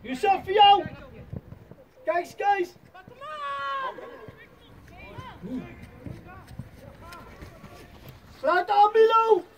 Yusuf, voor jou! Kijk eens, Kees! Sluit aan, Milo! Sluit aan, middenlijn!